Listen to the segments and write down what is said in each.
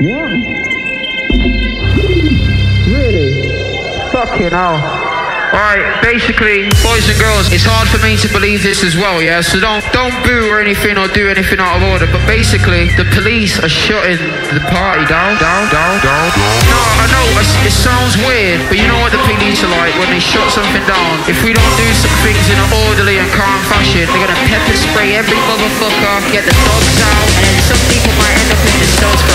Yeah. really? Fucking you. Alright, basically, boys and girls, it's hard for me to believe this as well, yeah? So don't don't boo or anything or do anything out of order. But basically, the police are shutting the party down, down, down, down. No, I know it sounds weird, but you know what the police are like when they shut something down. If we don't do some things in an orderly and calm fashion, they're gonna pepper spray every motherfucker, get the dogs out, and then some people might end up in the cells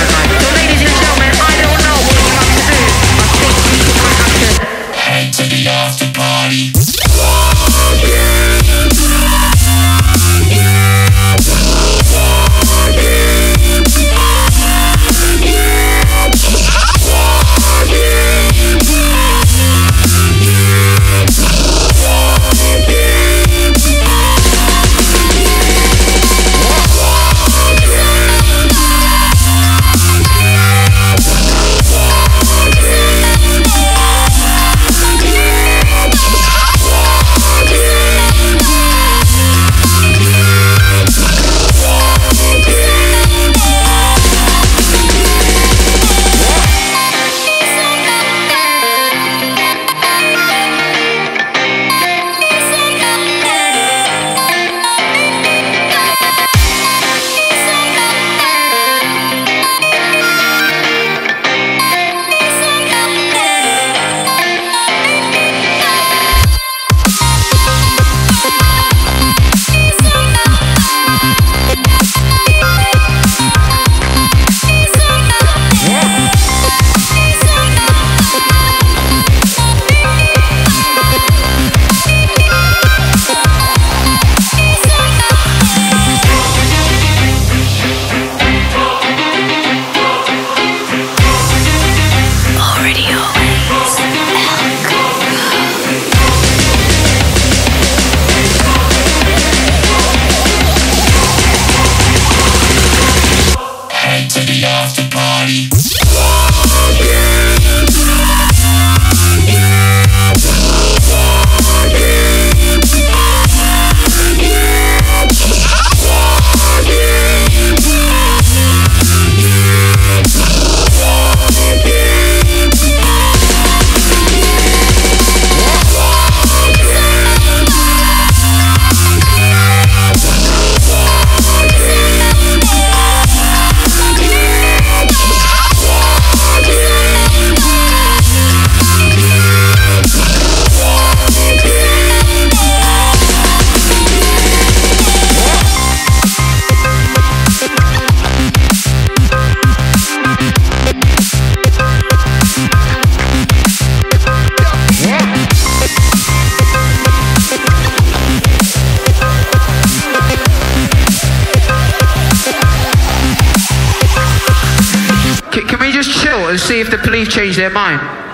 and see if the police change their mind?